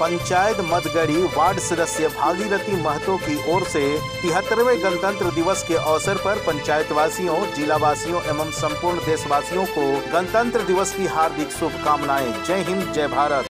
Panchayat मदगढ़ी ward सदस्य भागीरथी महतो की ओर से तिहत्तरवे गणतंत्र दिवस के अवसर पर पंचायत वासियों जिला वासियों एवं संपूर्ण देशवासियों को गणतंत्र दिवस की हार्दिक शुभकामनाएँ। जय हिंद, जय भारत।